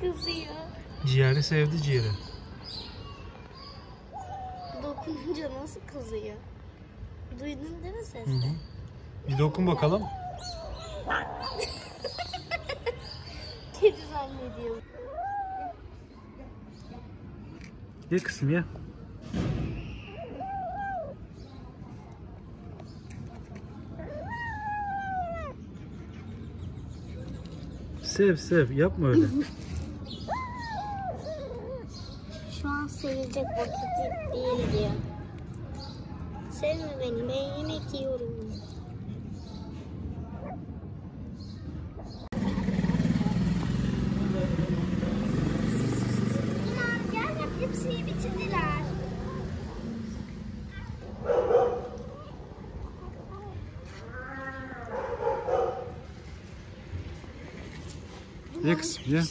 Kızıyor. Ciğeri sevdi ciğeri. Dokununca nasıl kızıyor? Duydun değil mi sesi? Hı hı. Bir dokun bakalım. Kedi zannediyor. Ye kısım ya. Sev sev yapma öyle. Şu an sevilecek vakit değil diyor. Sevme beni, ben yemek yiyorum. Ye kızım ye.